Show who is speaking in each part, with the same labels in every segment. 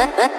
Speaker 1: Bye.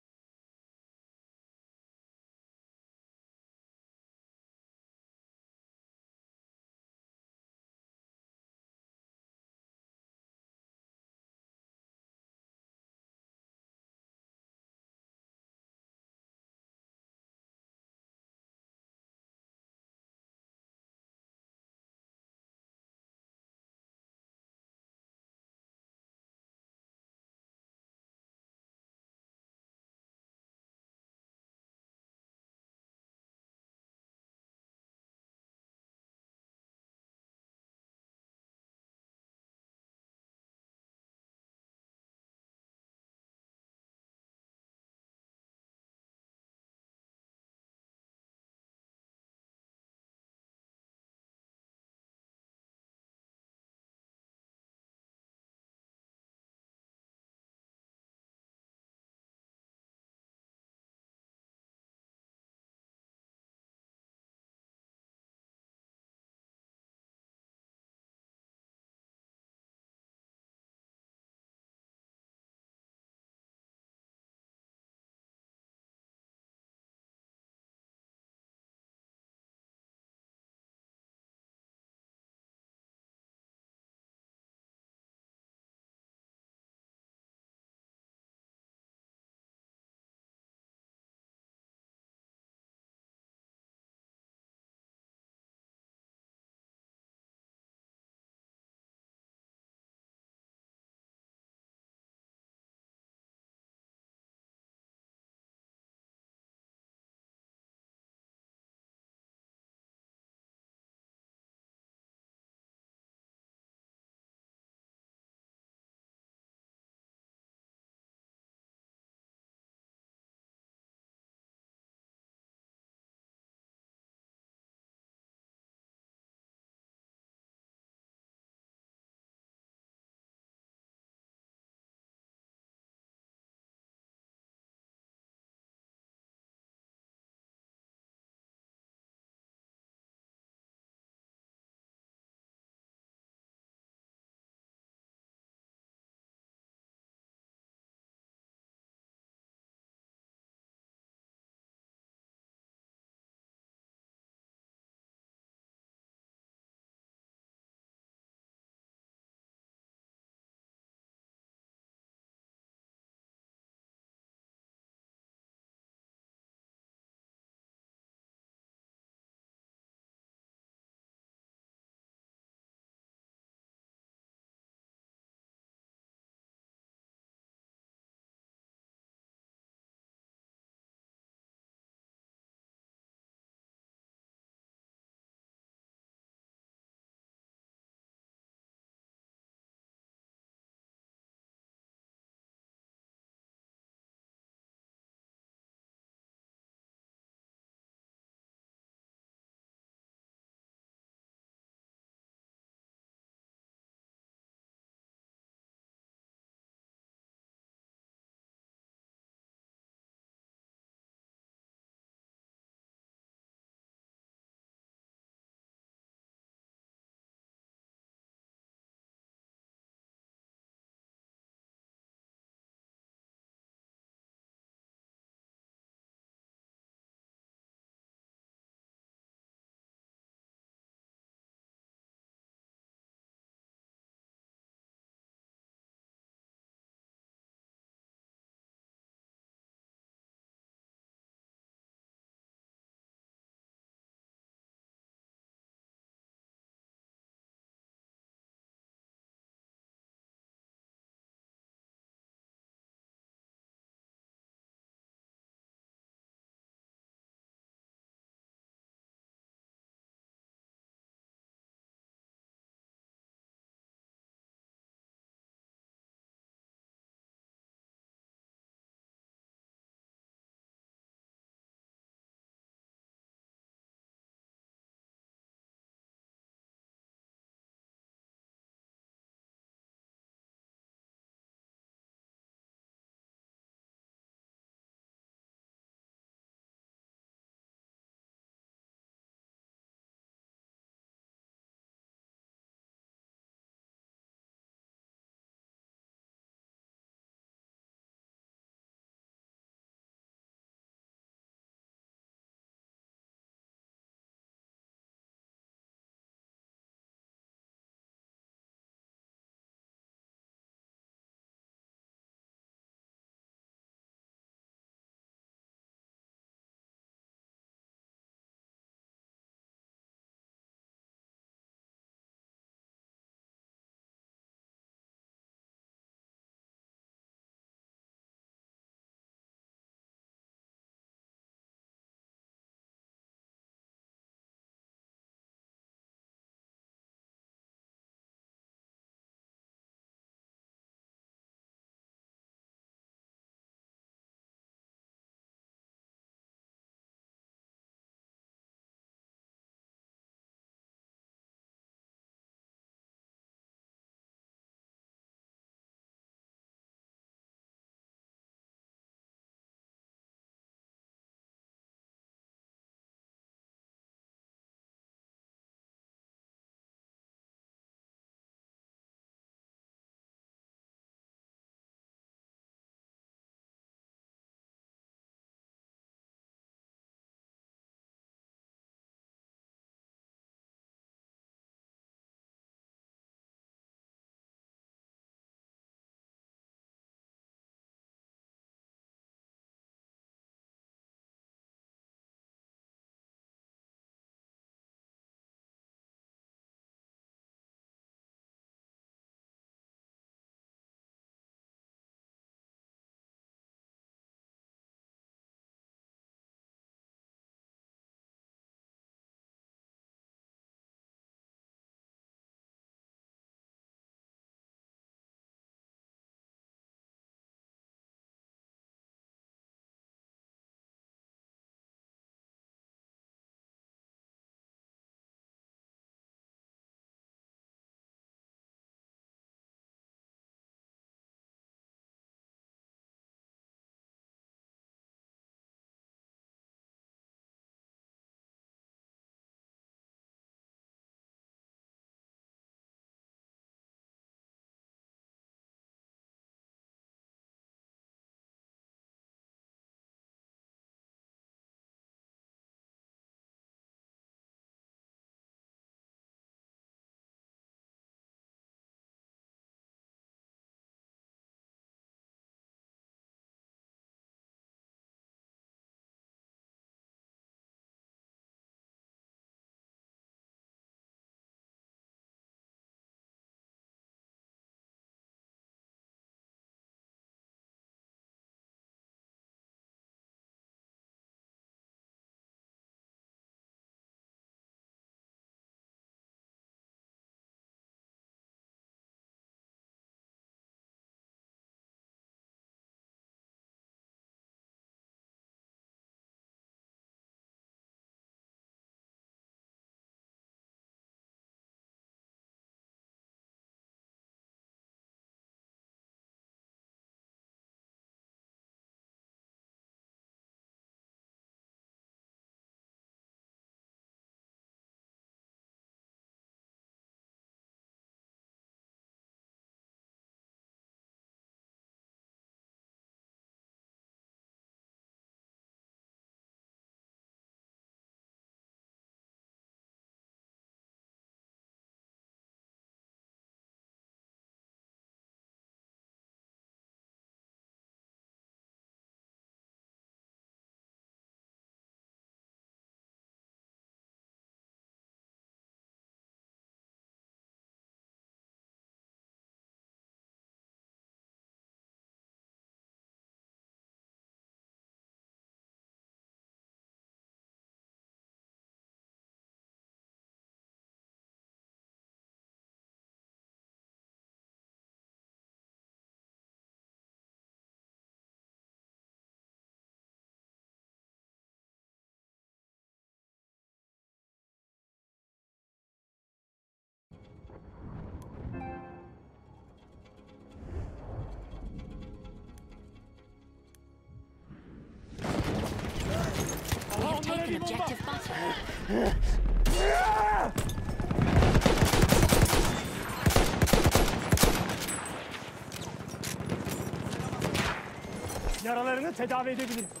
Speaker 1: Tedavi edebilirim.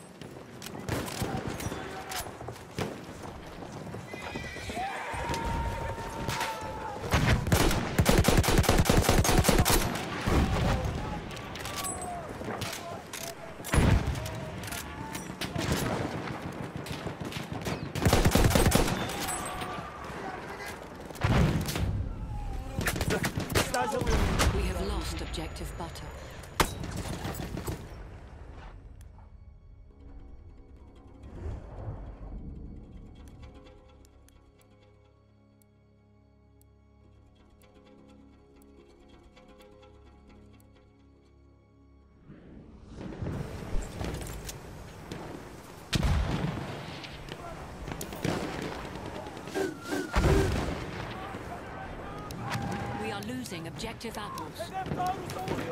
Speaker 2: Objective apples.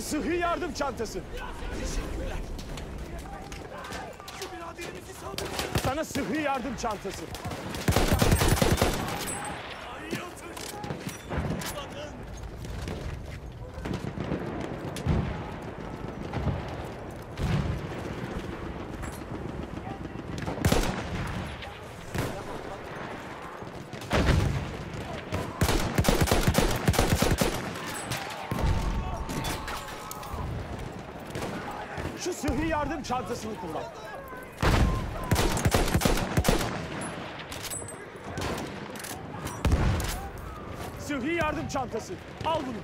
Speaker 1: Sana sıhhi yardım çantası. Sana sıhhi yardım çantası. Şu sıhhi yardım çantasını kullan. Sıhhi yardım çantası. Al bunu.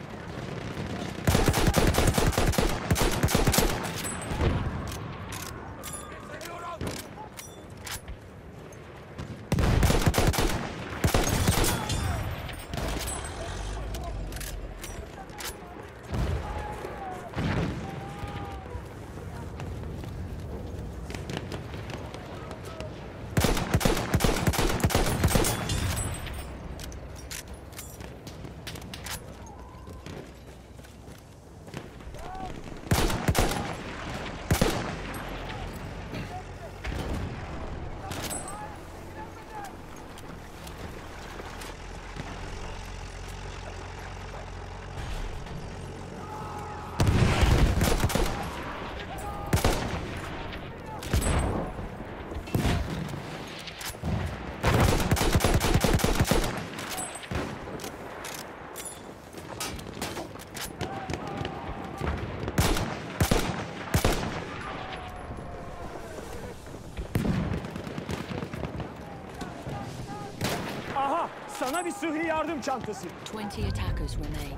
Speaker 1: Sana bir sıhhi yardım çantası.
Speaker 2: 20 attackers remain.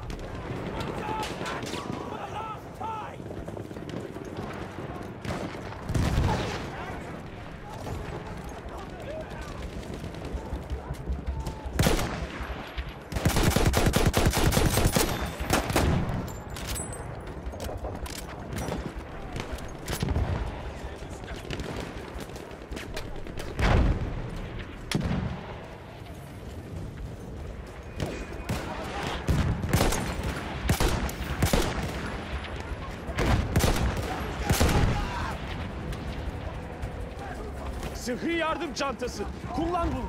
Speaker 1: Sıhhi yardım çantası. Kullan bunu.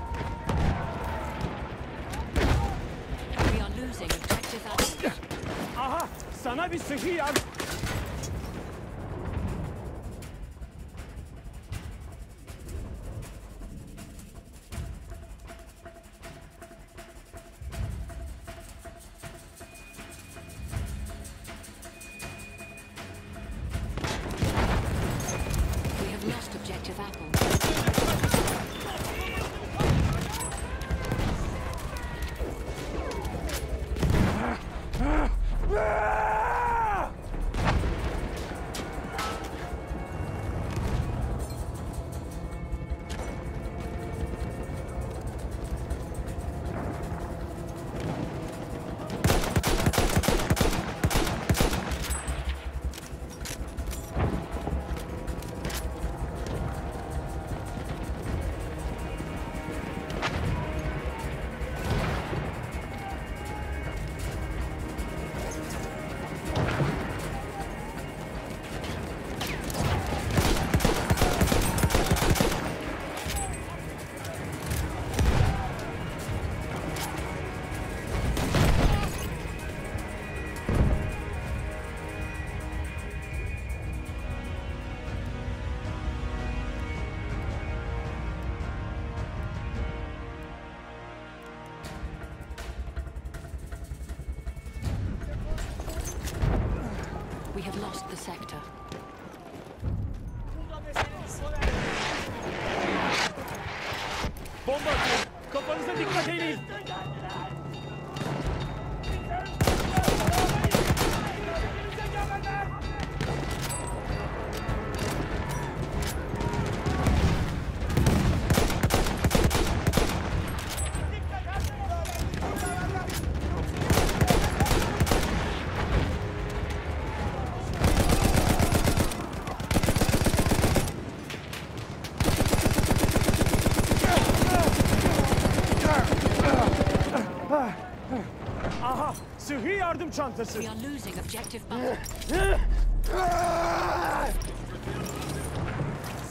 Speaker 1: Yardım çantası.
Speaker 2: We are losing objective butter.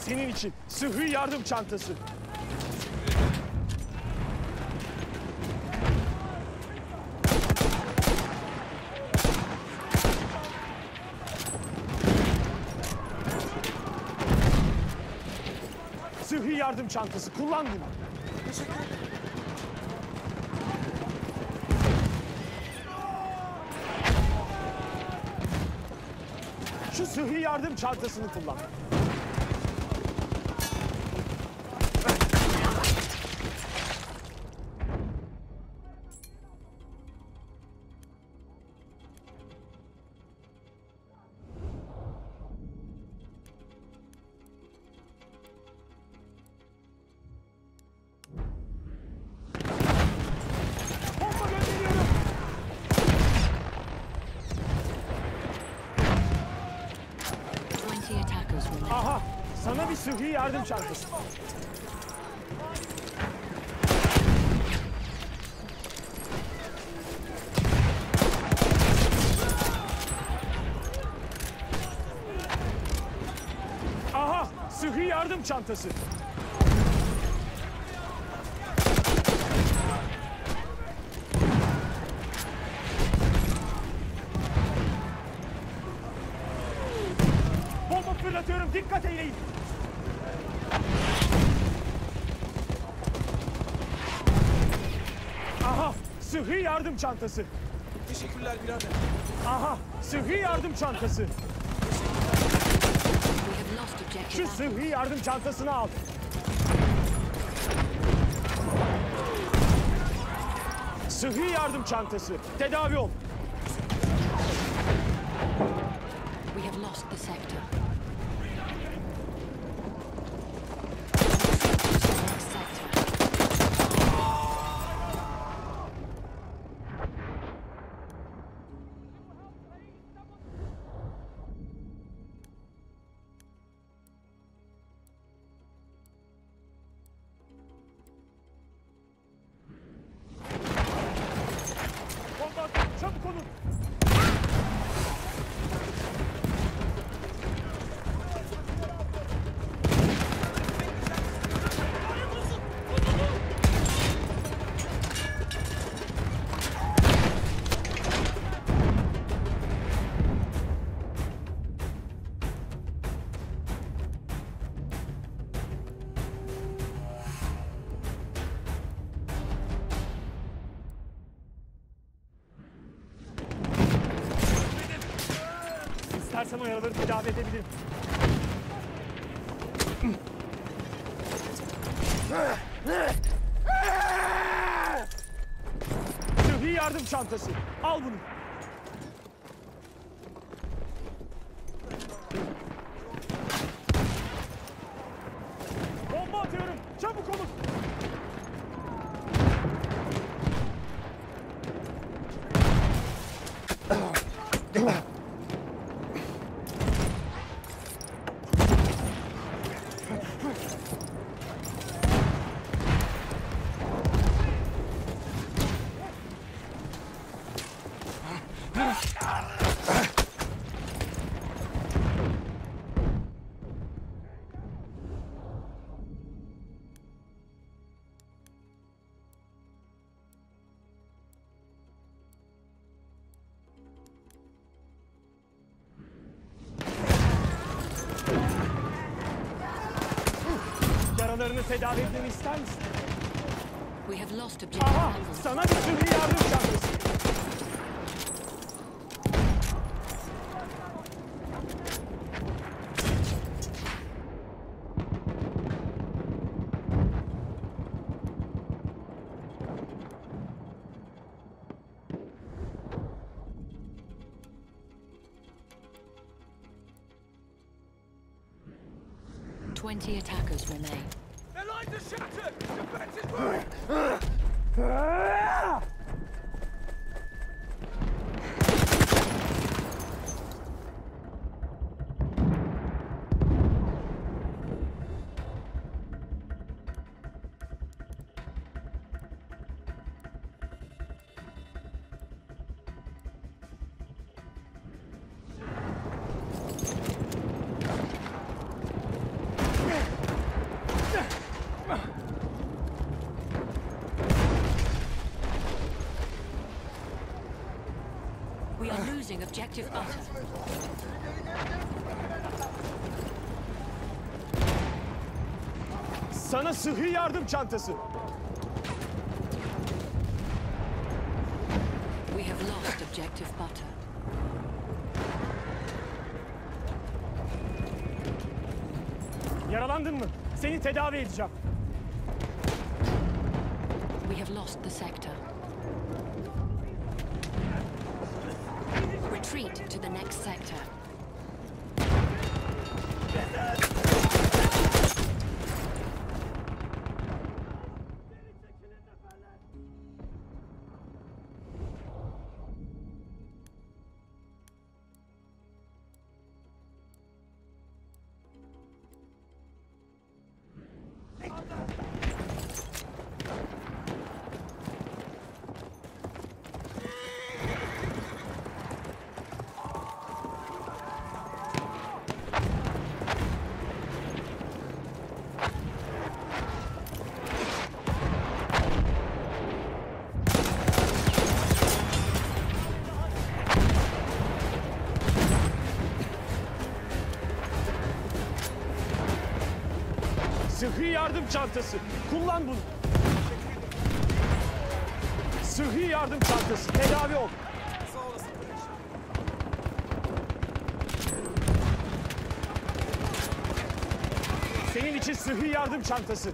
Speaker 1: Senin için sıhhi yardım çantası. Sıhhi yardım çantası. Kullan bunu. Yardım çantasını kullan. Yardım çantası. Bomba fırlatıyorum, dikkat eyleyin. Aha, sıhhi yardım çantası.
Speaker 3: Teşekkürler birader.
Speaker 1: Aha, sıhhi yardım çantası.
Speaker 2: We have lost objective
Speaker 1: Şu sıhhi yardım çantasını al. Sıhhi yardım çantası. Tedavi ol. Yaralarını tedavi etmemi ister misin?
Speaker 2: We have lost objective
Speaker 1: Aha! Sana bir yardım çantası.
Speaker 2: Twenty attackers remain
Speaker 3: are shattered!
Speaker 2: Defenses work! Objective butter.
Speaker 1: Sana sıhhi yardım çantası.
Speaker 2: We have lost objective butter.
Speaker 1: Yaralandın mı? Seni tedavi edeceğim.
Speaker 2: We have lost the sector. The next sector.
Speaker 1: Yardım çantası. Kullan bunu. Sıhhi yardım çantası. Tedavi ol. Senin için sıhhi yardım çantası.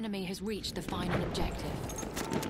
Speaker 2: Enemy has reached the final objective.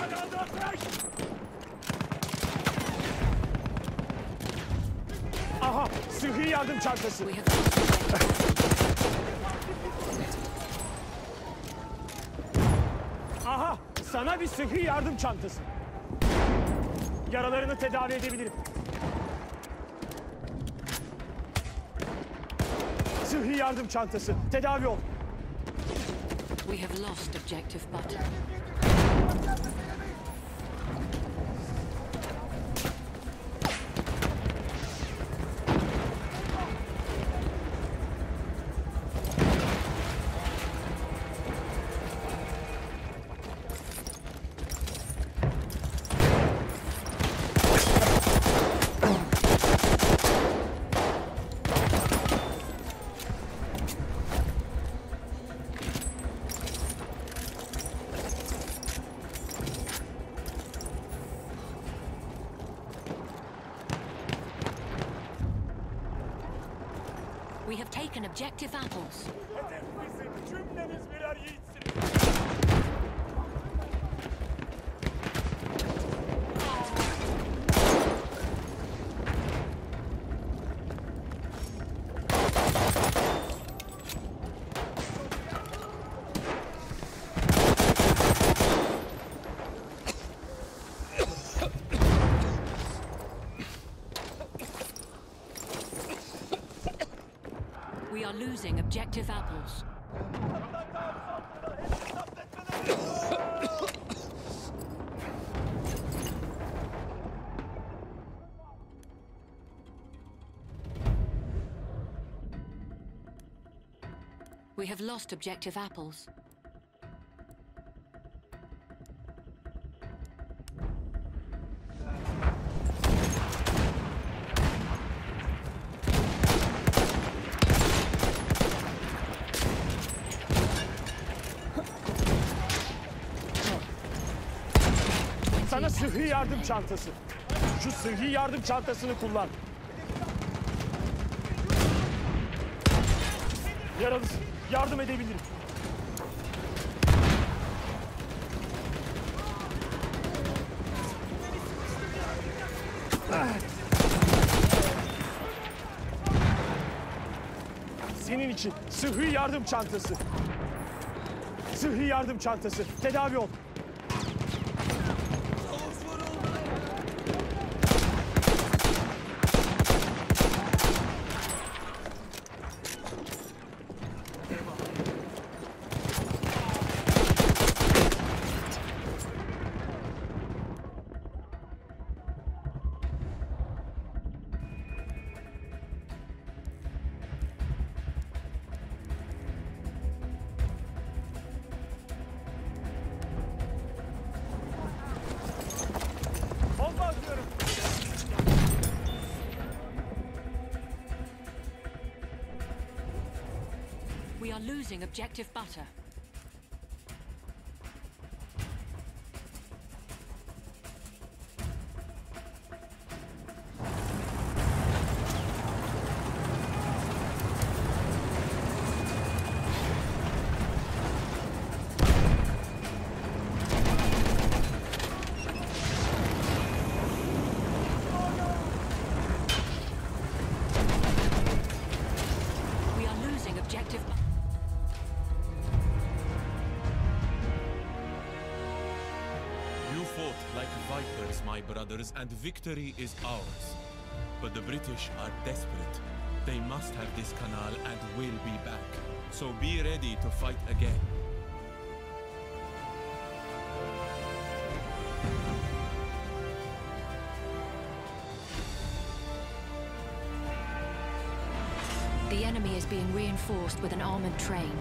Speaker 1: Hadi ateş! Aha, sıhhi yardım çantası. Aha, sana bir sıhhi yardım çantası. Yaralarını tedavi edebilirim. Sıhhi yardım çantası. Tedavi ol.
Speaker 2: We have lost objective butter. Objective apples. Losing objective apples. We have lost objective apples.
Speaker 1: Yardım çantası. Şu sıhhi yardım çantasını kullan. Yaralısın. Yardım edebilirim. Senin için sıhhi yardım çantası. Sıhhi yardım çantası. Tedavi ol.
Speaker 2: Objective butter.
Speaker 4: Brothers, and victory is ours. But the British are desperate. They must have this canal and will be back. So be ready to fight again.
Speaker 2: The enemy is being reinforced with an armored train.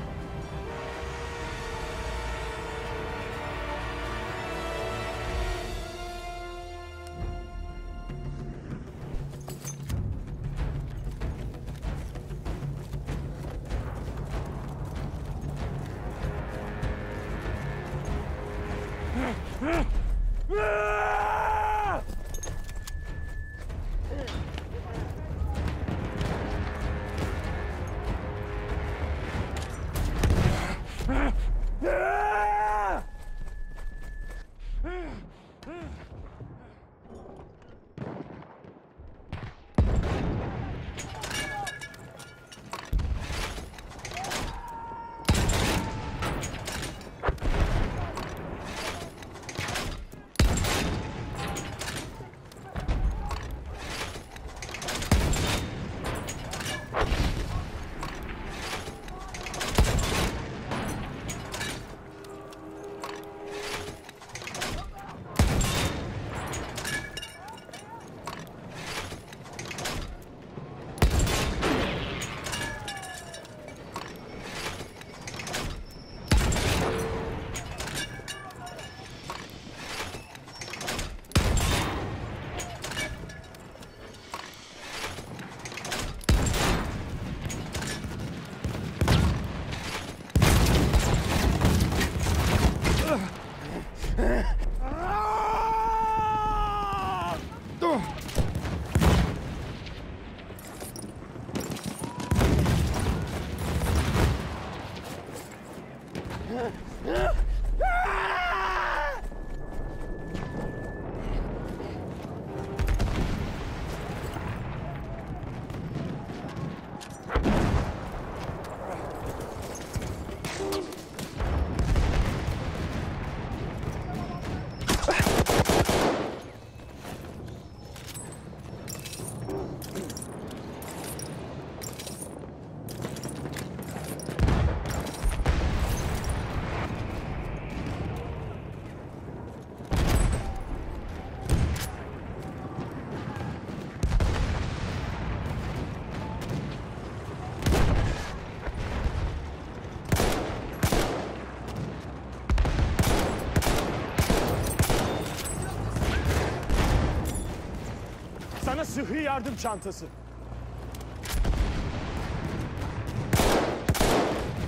Speaker 1: Sıhhi yardım çantası.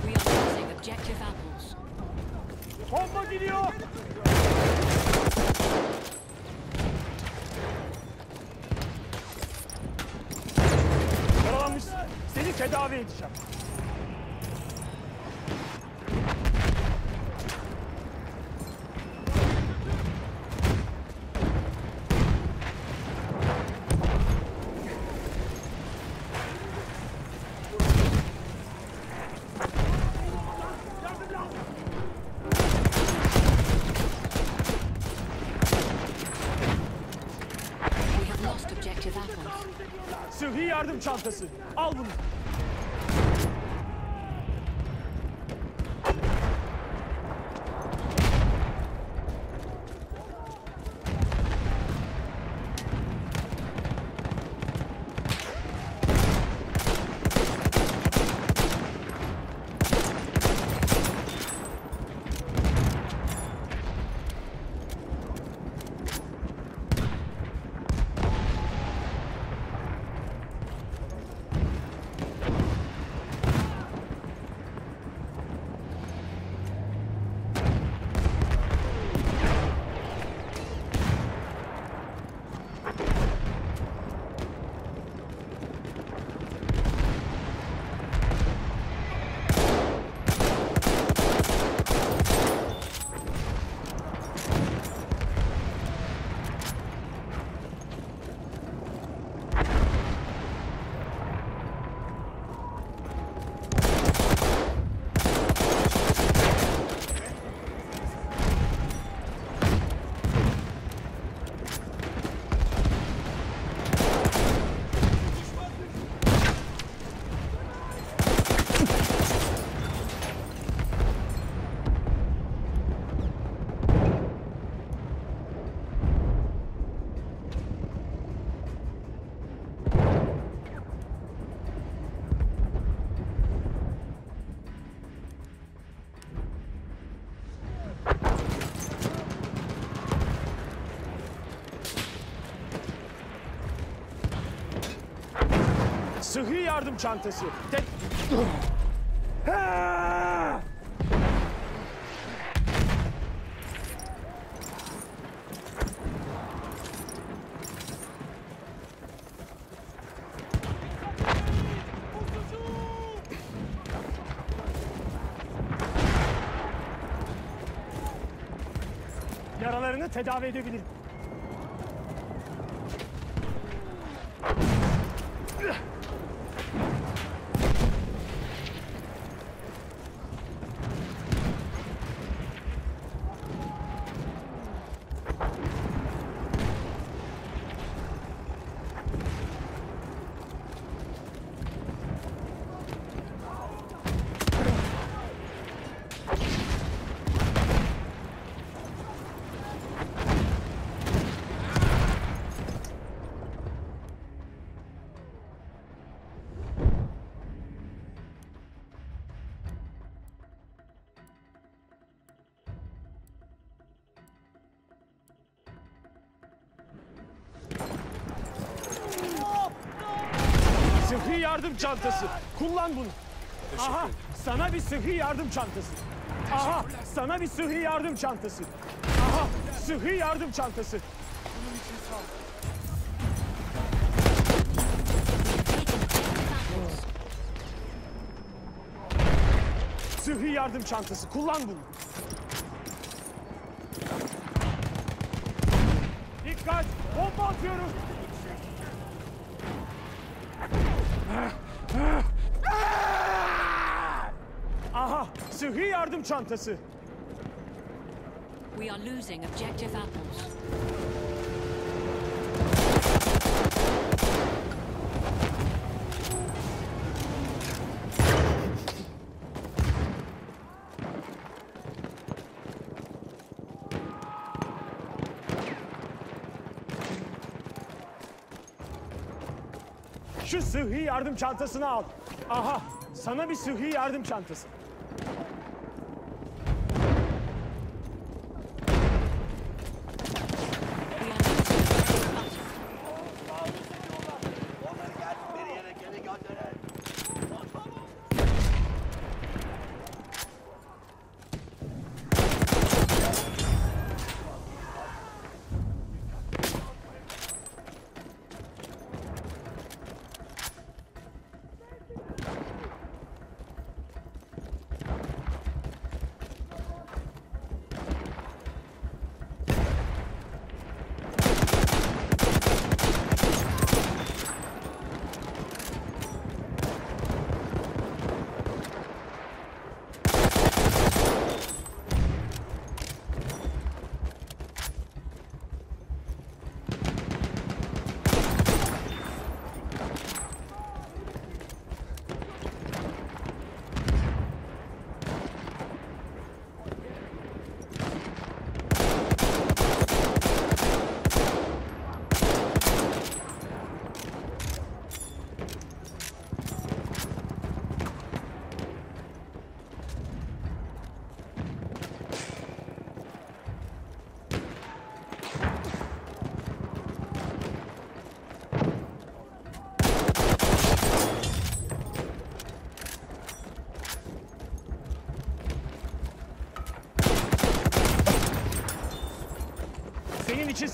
Speaker 2: We are losing objective apples.
Speaker 1: Bomba gidiyor. Yaralanmışsın. Seni tedavi edeceğim.
Speaker 2: We have lost objective apples.
Speaker 1: Sıhhi yardım çantası. Sıhhi yardım çantası. Te- Ha! Yaralarını tedavi edebilirim. Yardım çantası. Kullan bunu. Aha, sana bir sıhhi yardım çantası. Aha, sana bir sıhhi yardım çantası. Aha, sıhhi yardım çantası. Sıhhi yardım çantası. Kullan bunu. Dikkat! Bomba atıyorum. Aha! Sıhhi yardım çantası.
Speaker 2: We are losing objective apples.
Speaker 1: Şu sıhhi yardım çantasını al. Aha! Sana bir sıhhi yardım çantası.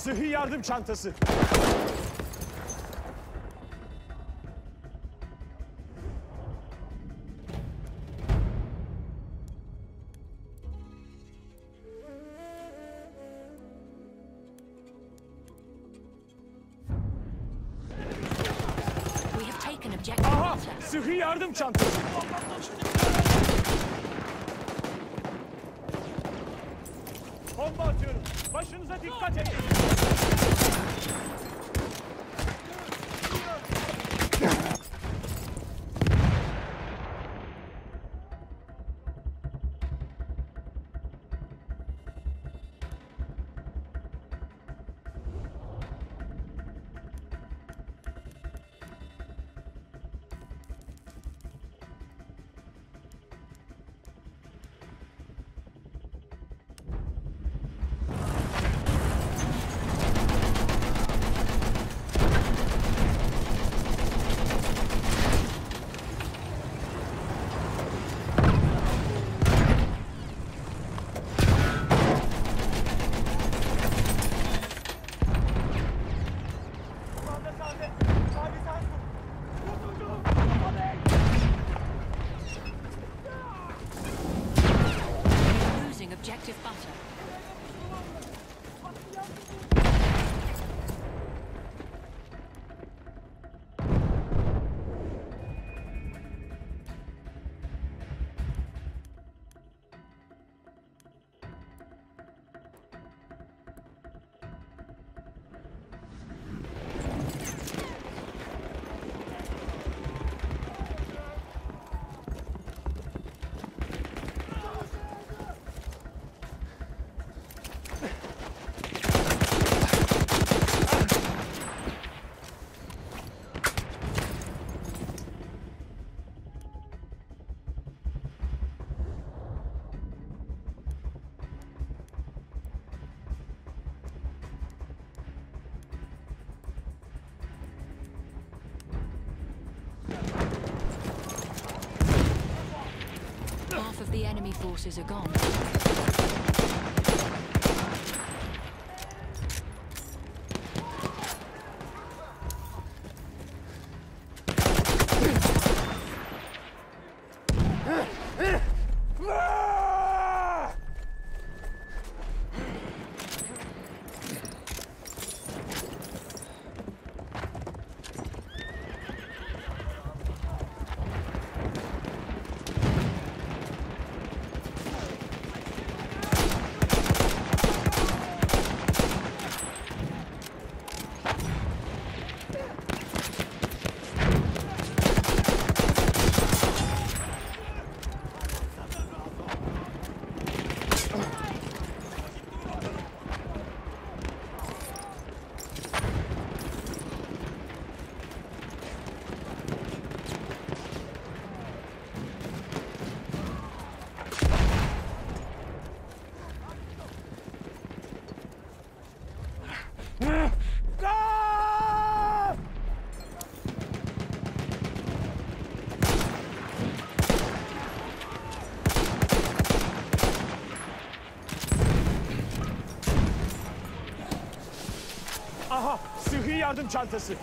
Speaker 1: Sıhhi yardım çantası. Aha! Sıhhi yardım çantası.
Speaker 5: Enemy forces are gone.
Speaker 1: Yardım çantası.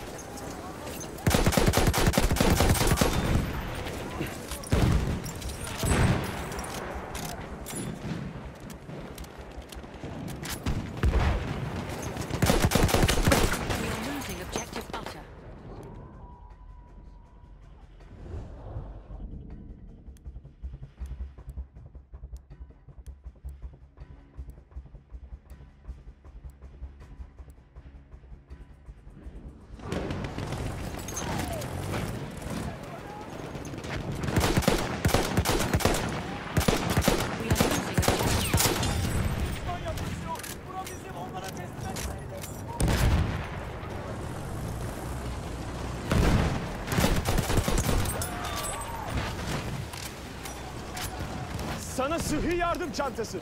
Speaker 1: Sana sıhhi yardım çantası.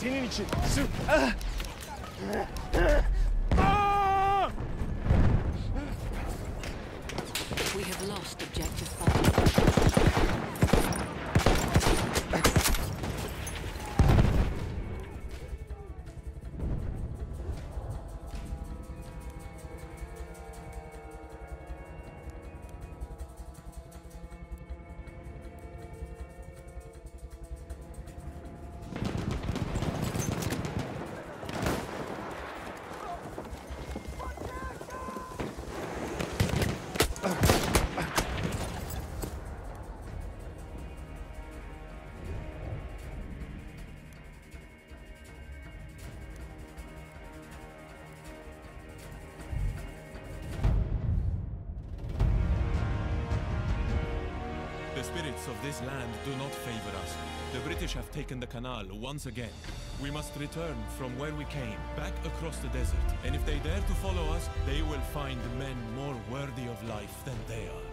Speaker 1: Senin için. Ah! Ah!
Speaker 4: Spirits of this land do not favor us. The British have taken the canal once again. We must return from where we came, back across the desert. And if they dare to follow us, they will find men more worthy of life than they are.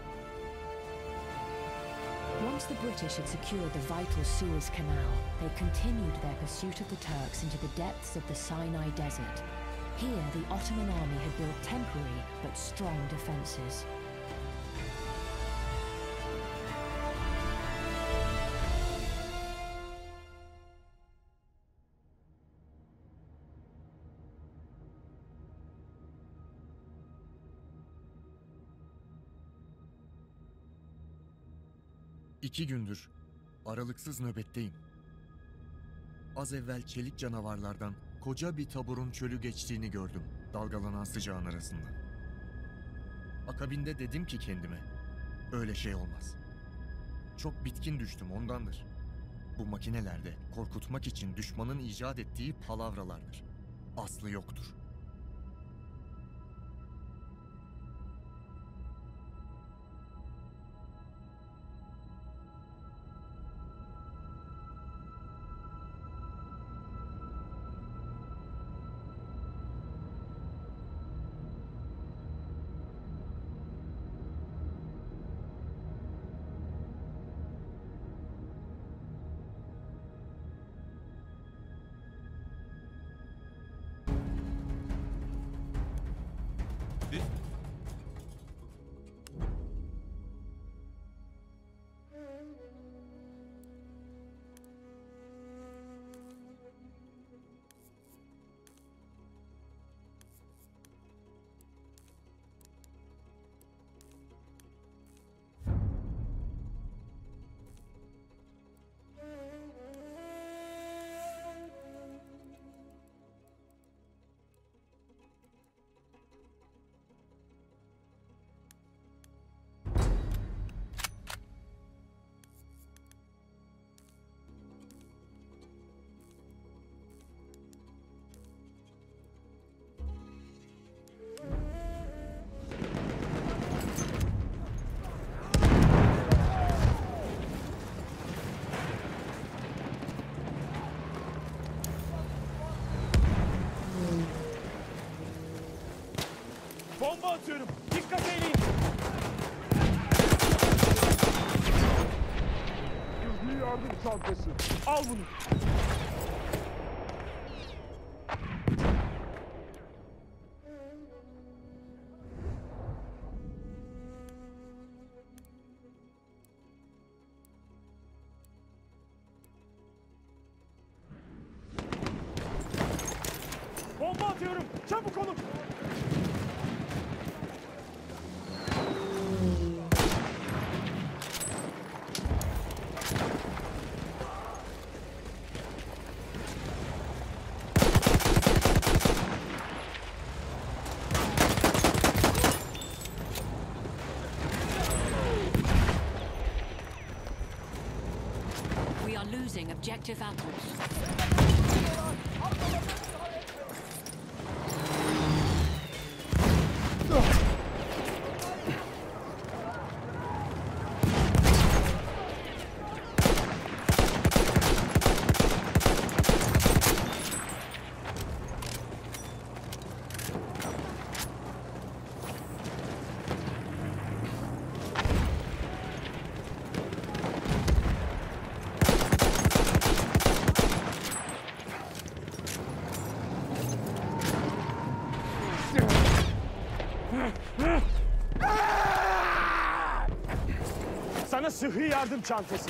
Speaker 2: Once the British had secured the vital Suez Canal, they continued their pursuit of the Turks into the depths of the Sinai Desert. Here, the Ottoman army had built temporary but strong defenses.
Speaker 6: İki gündür aralıksız nöbetteyim. Az evvel çelik canavarlardan koca bir taburun çölü geçtiğini gördüm dalgalanan sıcağın arasından. Akabinde dedim ki kendime, öyle şey olmaz. Çok bitkin düştüm ondandır. Bu makinelerde korkutmak için düşmanın icat ettiği palavralardır. Aslı yoktur.
Speaker 1: dalgası. Al bunu.
Speaker 2: Objective Apple.
Speaker 1: Sana sıhhi yardım çantası.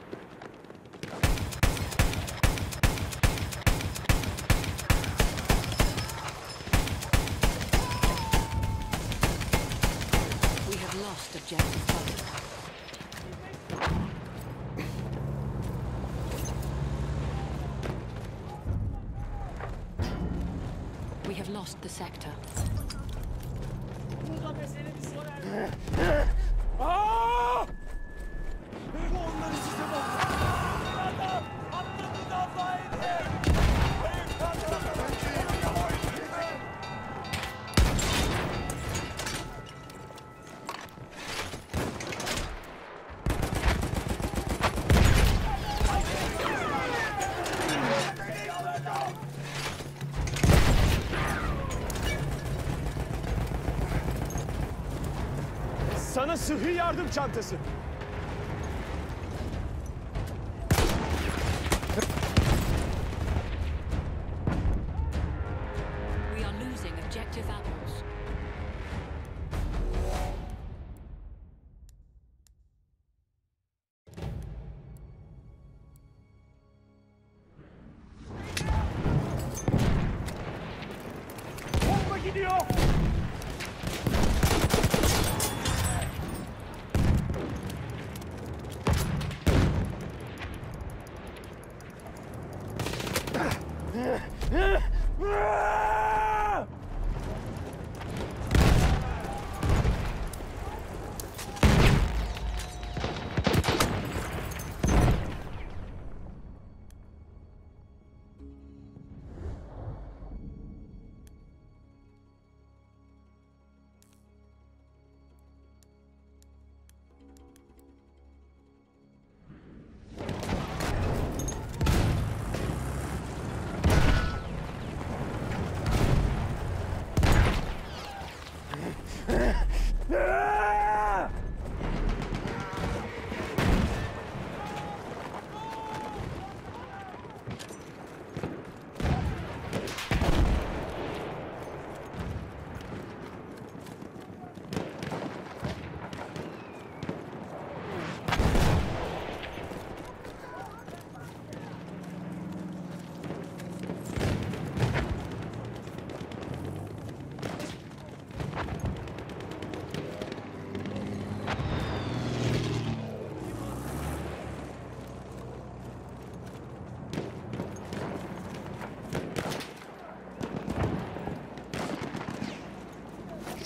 Speaker 1: bana sıhhi yardım çantası.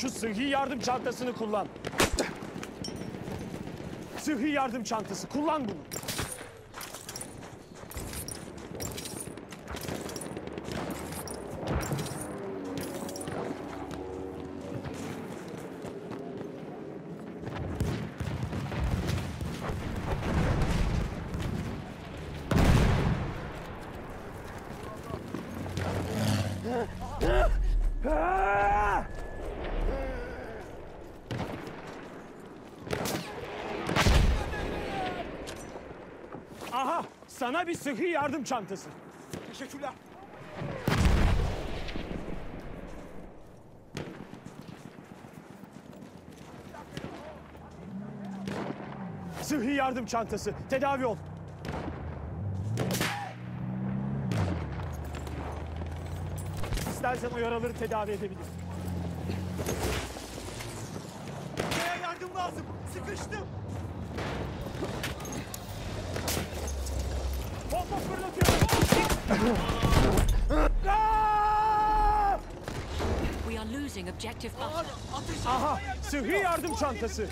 Speaker 1: Şu sıhhi yardım çantasını kullan. Sıhhi yardım çantası. Kullan bunu. Aha! Sana bir sıhhi yardım çantası.
Speaker 3: Teşekkürler.
Speaker 1: Sıhhi yardım çantası. Tedavi ol. İstersen o yaraları tedavi edebilirim.
Speaker 3: Buraya yardım lazım. Sıkıştım.
Speaker 1: Bomba fırlatıyorum. Aa!
Speaker 2: We are losing objective butter.
Speaker 3: Ateş
Speaker 1: Aha! Sıhhi yardım çantası.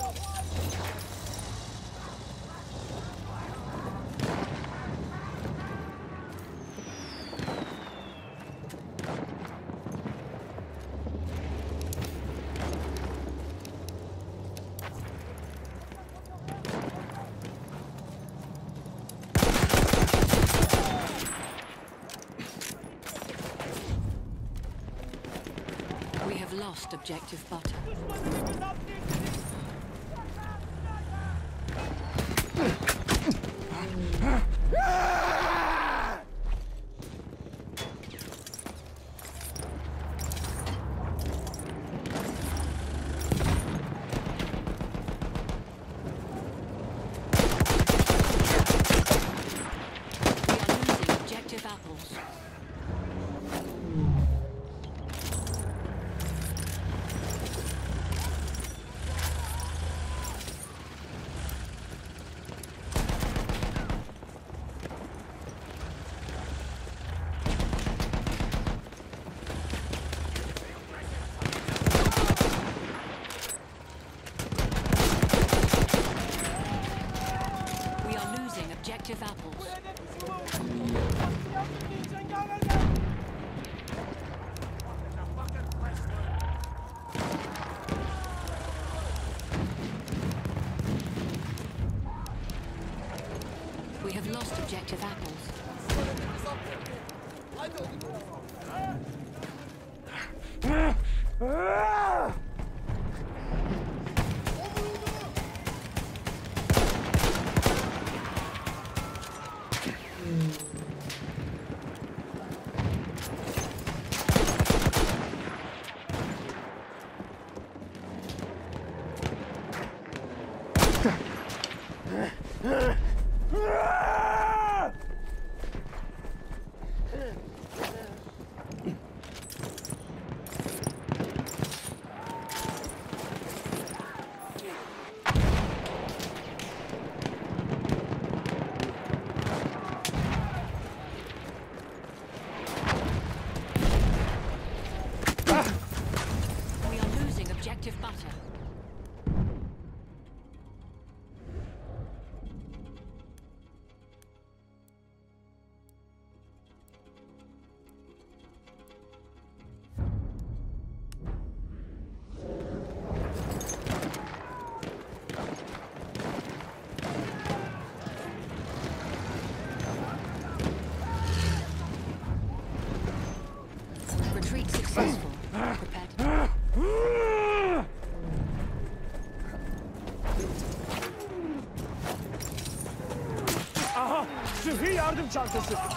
Speaker 2: charge the.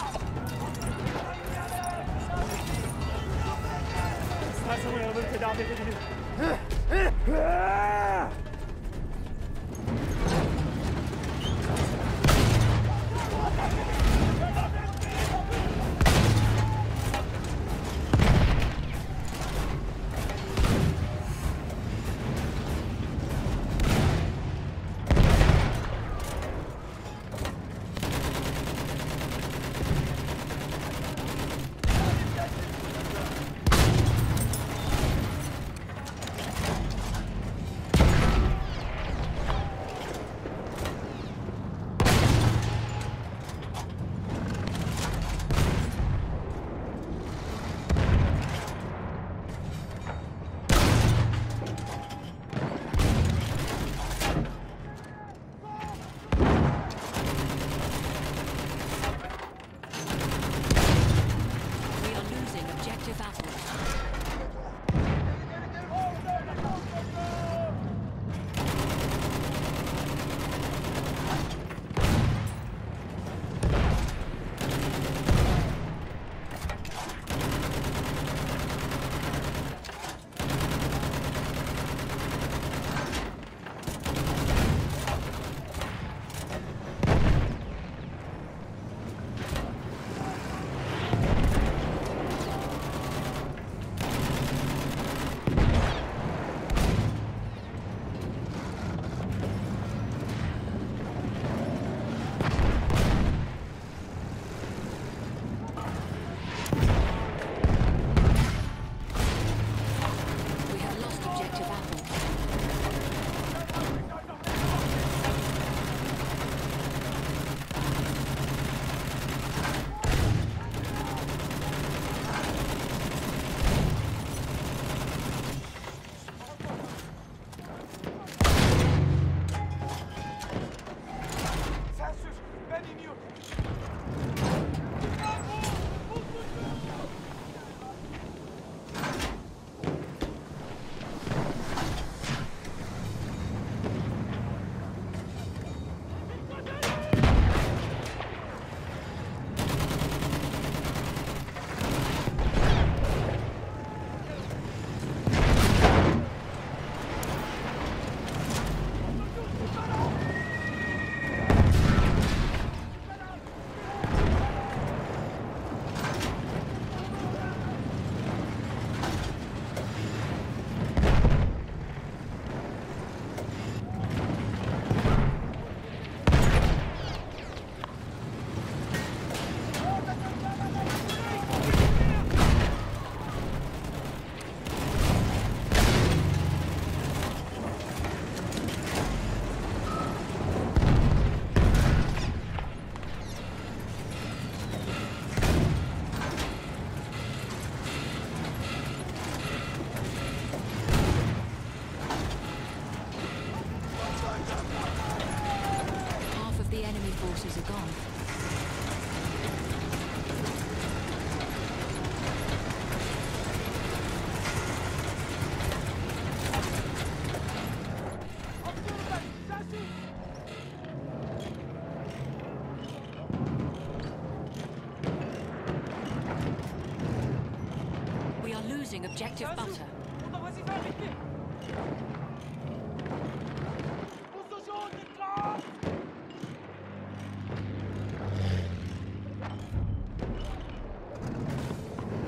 Speaker 2: Objective butter.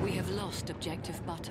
Speaker 2: We have lost objective butter.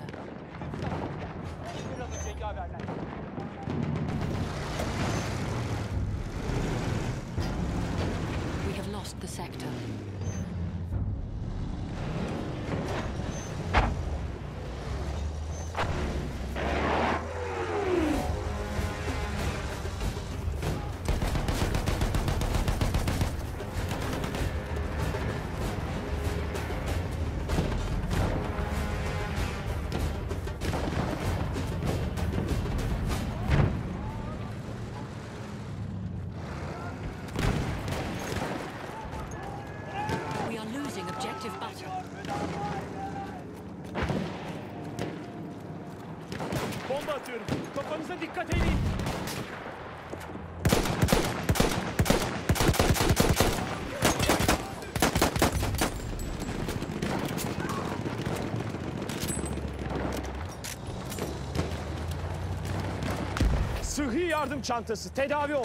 Speaker 1: Yardım çantası. Tedavi ol.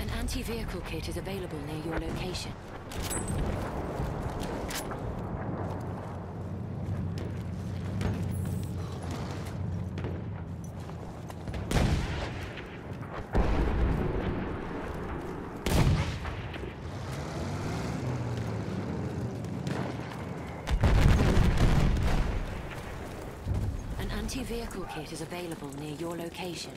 Speaker 2: An anti-vehicle kit is available near your location. An anti-vehicle kit is available near your location.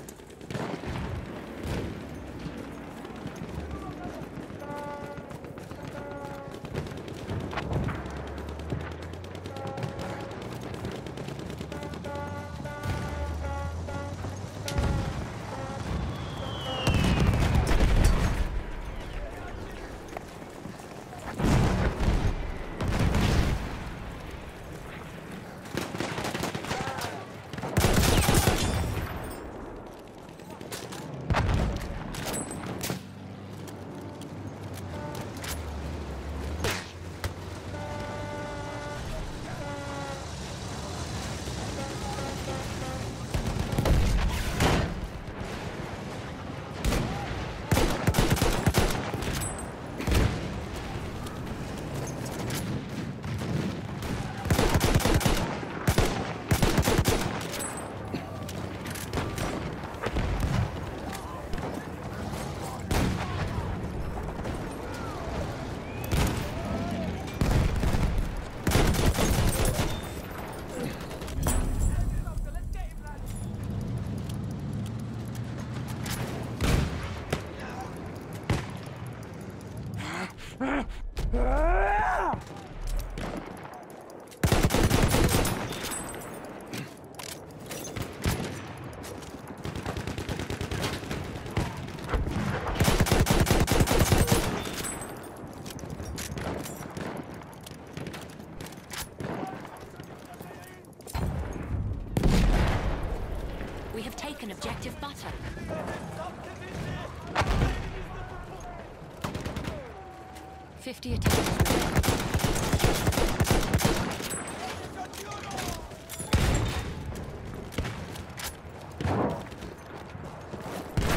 Speaker 2: 50 attackers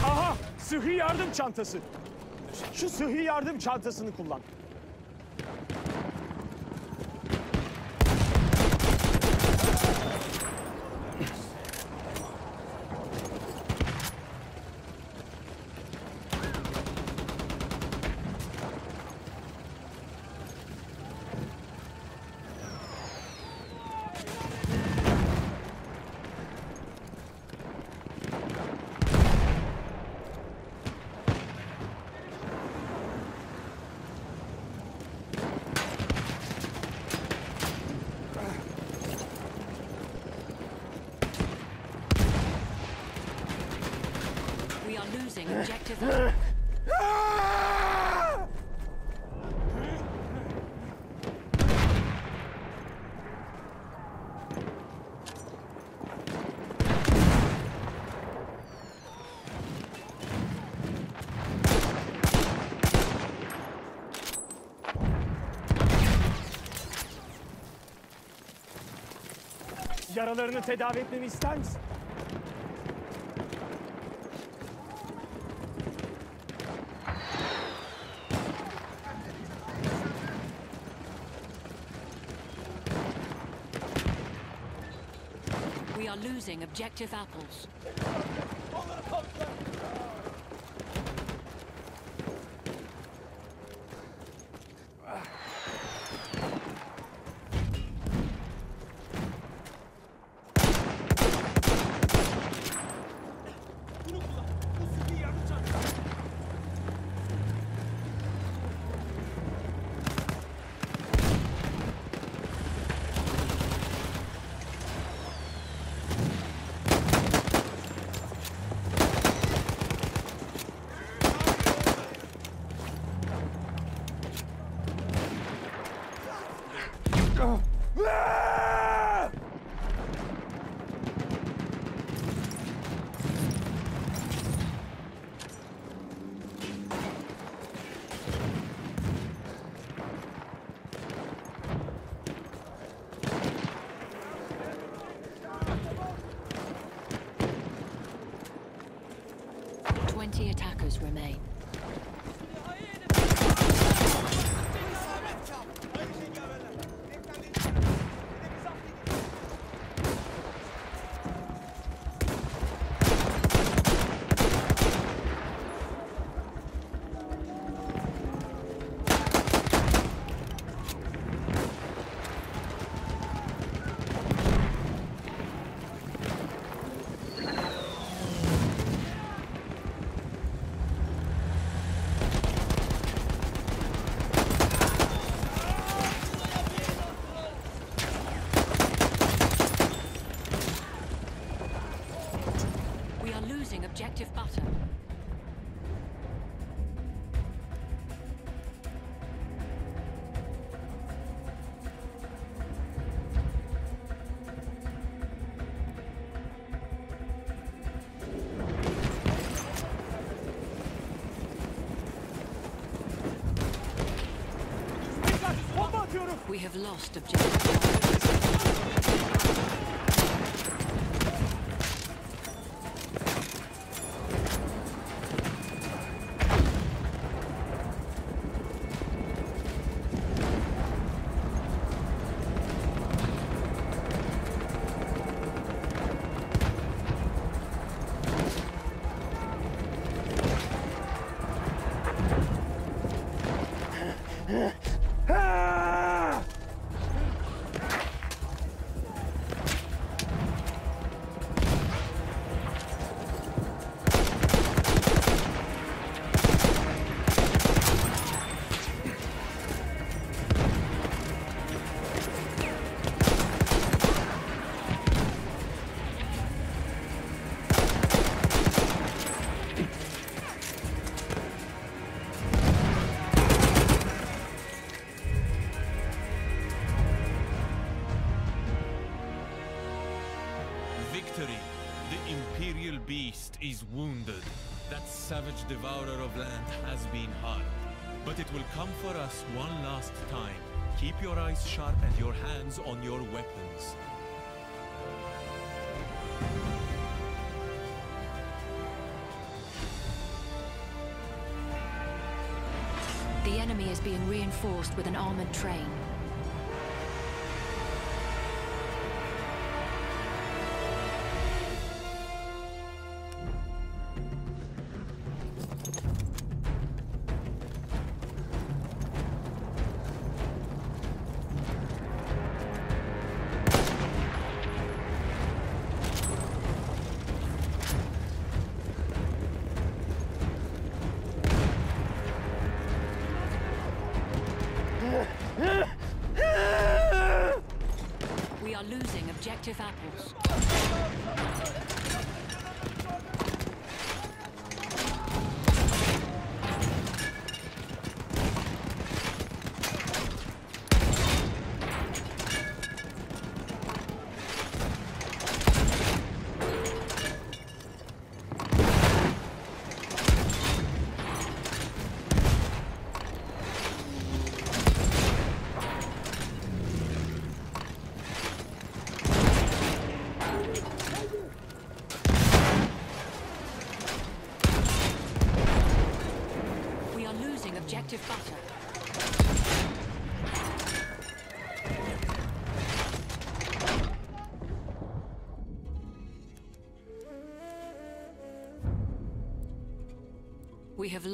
Speaker 1: Aha! Sıhhi yardım çantası. Şu sıhhi yardım çantasını kullan.
Speaker 2: objective.
Speaker 1: Yaralarını tedavi etmemi ister misin?
Speaker 2: Losing objective apples. Have lost objective
Speaker 4: wounded. That savage devourer of land has been harmed. But it will come for us one last time. Keep your eyes sharp and your hands on your weapons.
Speaker 2: The enemy is being reinforced with an armored train.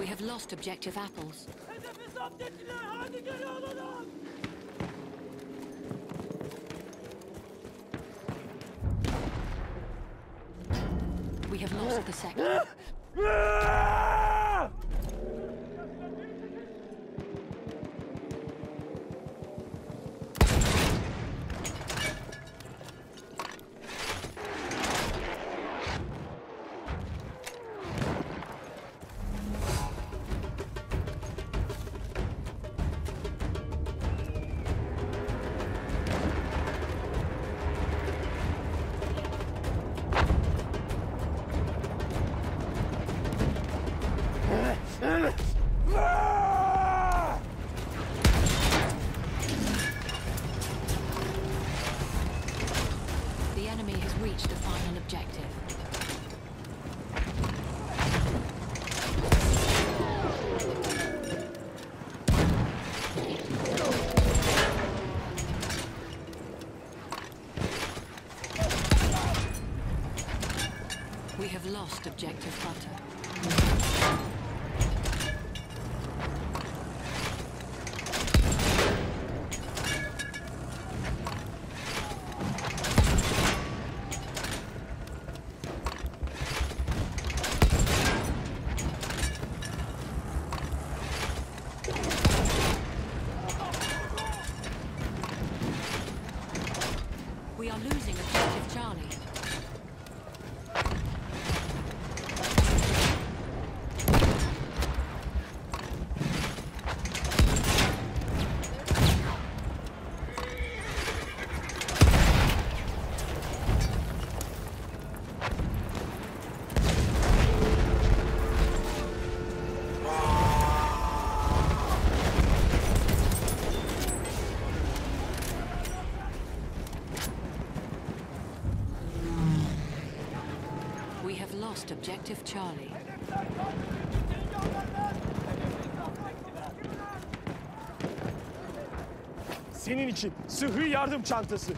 Speaker 2: We have lost objective apples. We have lost the sector. lost objective Charlie.
Speaker 1: Senin için sıhhi yardım çantası.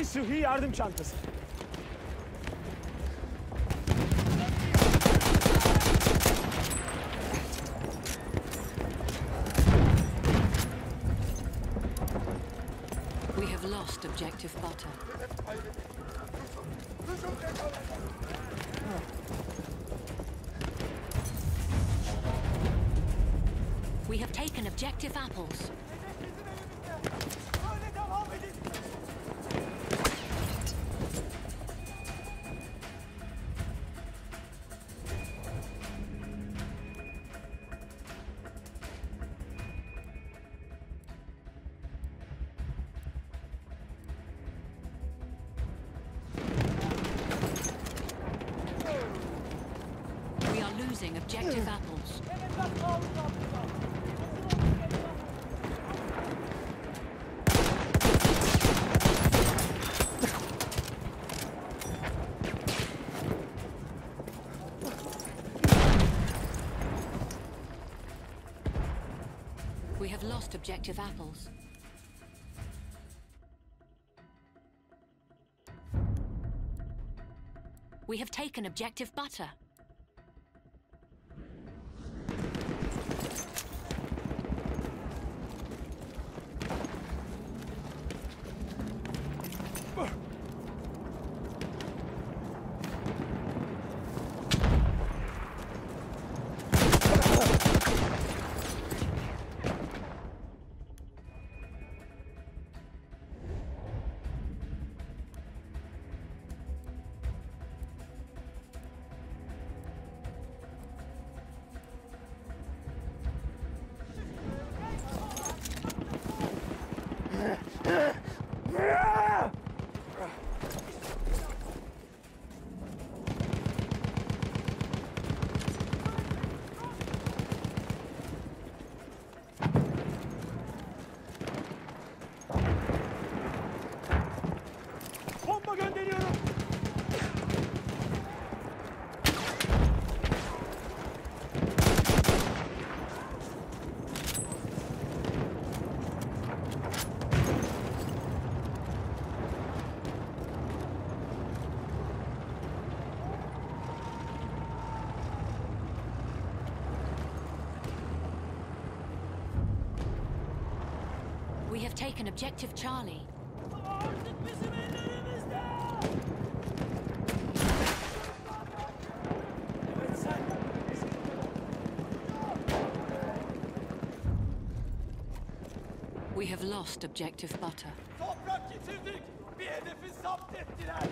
Speaker 1: Bir sıhhi yardım çantası.
Speaker 2: We have lost objective butter. We have taken objective apples. Objective apples. We have taken objective butter. Taken objective Charlie. We have lost objective butter.
Speaker 3: Toprak getirdik. Bir hedefi zapt ettiler.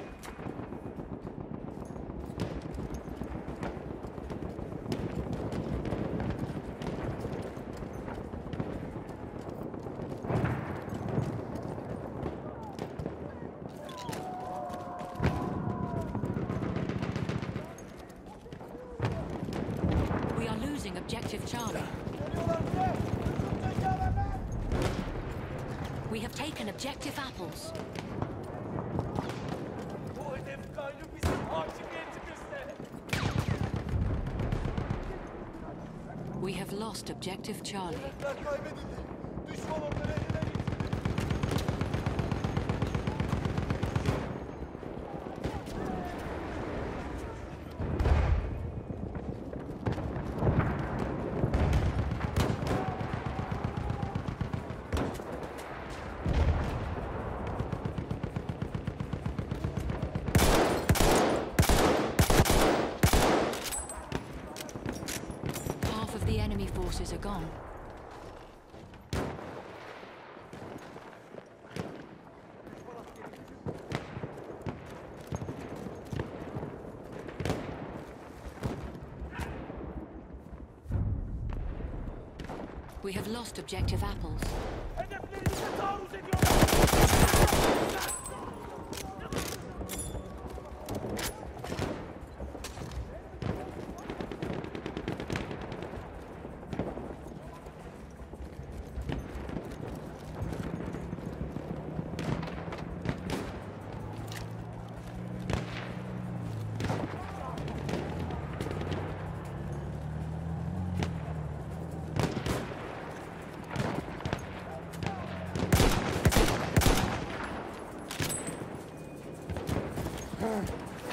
Speaker 2: We are losing objective Charlie.
Speaker 3: Geliyorlar bize. Tekerlemek.
Speaker 2: We have taken objective apples.
Speaker 3: Bu hedef gayrı bizim hakimiyetimizde.
Speaker 2: We have objective Charlie.
Speaker 3: Hedefler kaybedildi. Düşman onları eline geçirdi.
Speaker 2: Half of the enemy forces are gone. We have lost objective apples.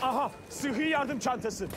Speaker 1: Aha, sıhhi yardım çantası.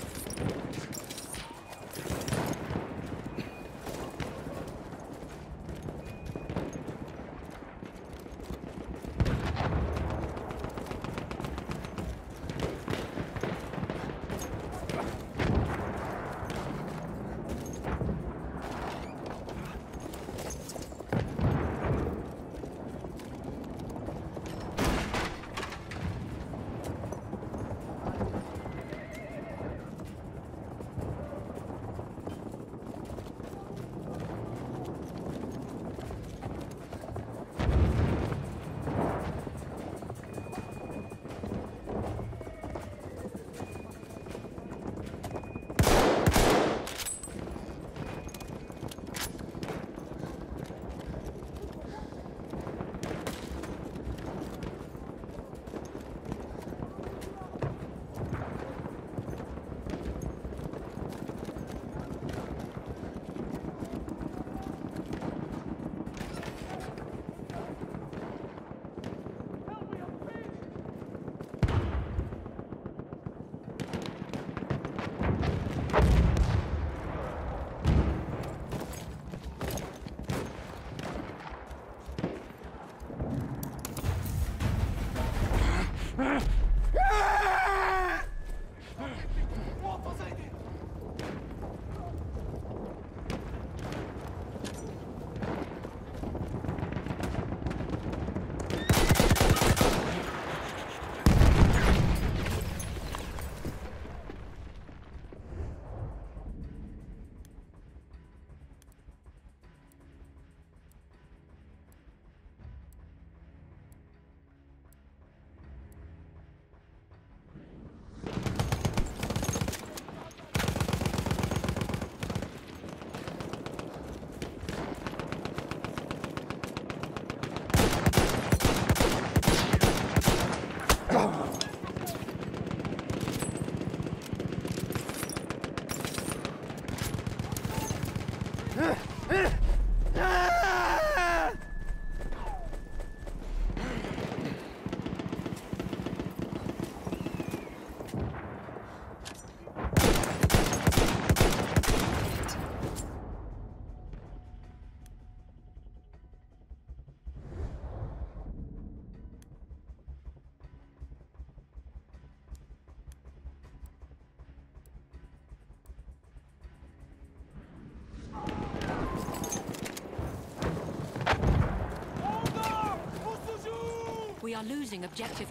Speaker 2: Are losing objective!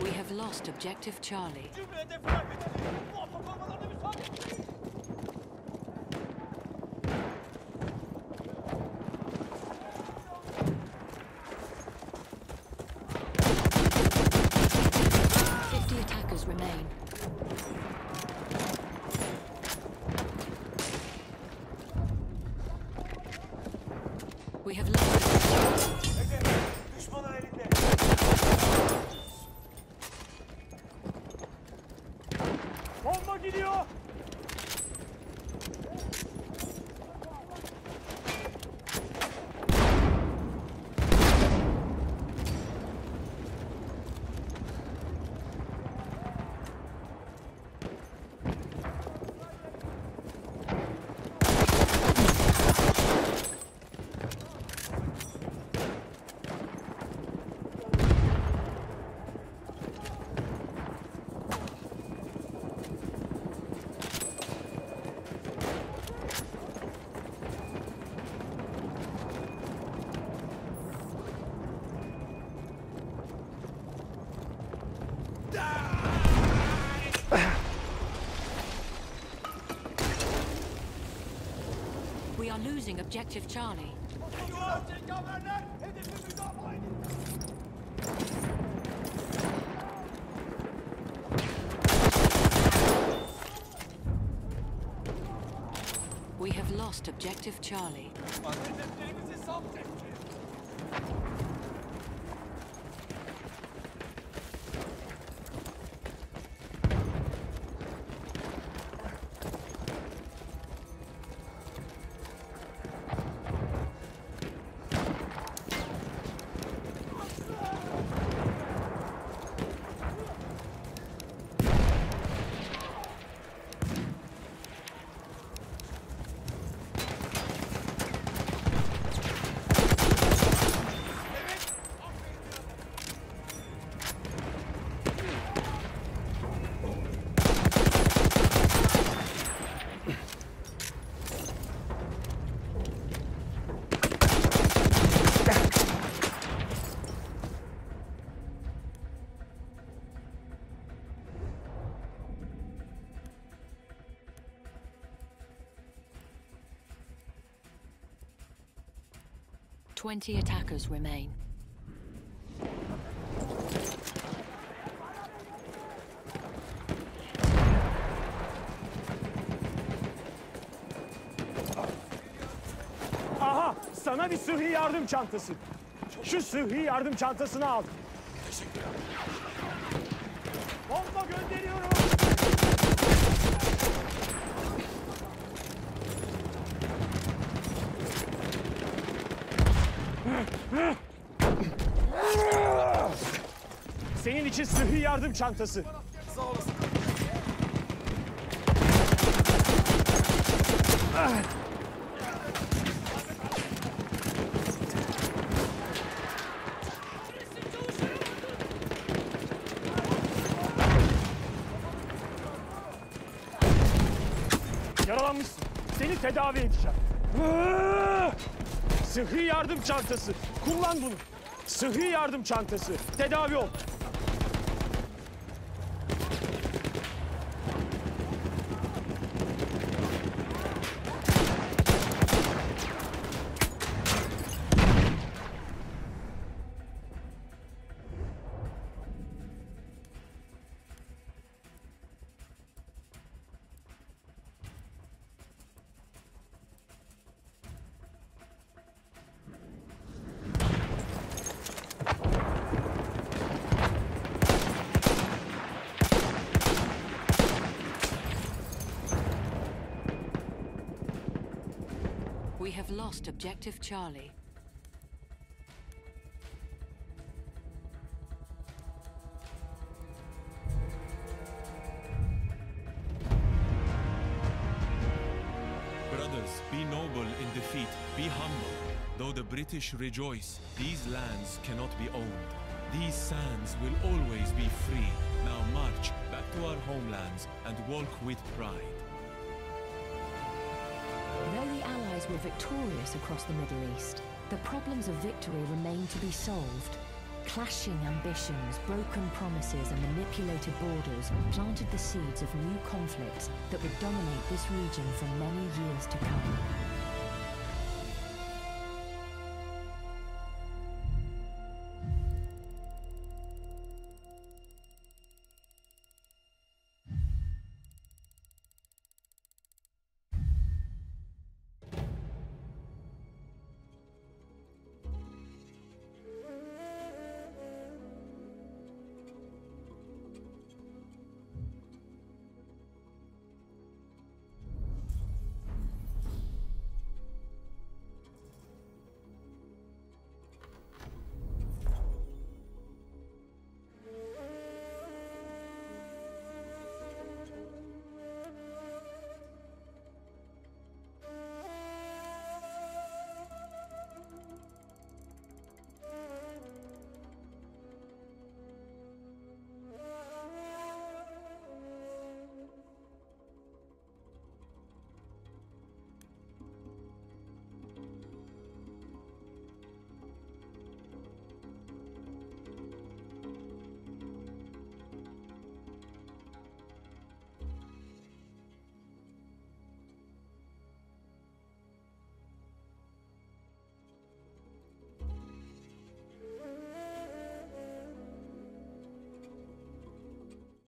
Speaker 2: We have lost objective Charlie. Losing objective Charlie. We have lost objective Charlie.
Speaker 3: Düşman hedeflerimizi zapt etti!
Speaker 7: Twenty attackers remain.
Speaker 1: Aha sana bir sıhhi yardım çantası. Şu sıhhi yardım çantasını al. Bomba gönderiyorum. Senin için sıhhi yardım çantası.
Speaker 8: Sağ olasın.
Speaker 1: Yaralanmışsın. Seni tedavi edeceğim. Sıhhi yardım çantası. Kullan bunu. Sıhhi yardım çantası. Tedavi ol.
Speaker 7: Lost objective Charlie.
Speaker 4: Brothers, be noble in defeat, be humble. Though the British rejoice, these lands cannot be owned. These sands will always be free. Now march back to our homelands and walk with pride.
Speaker 2: Were victorious across the Middle East, the problems of victory remained to be solved. Clashing ambitions, broken promises, and manipulated borders planted the seeds of new conflicts that would dominate this region for many years to come.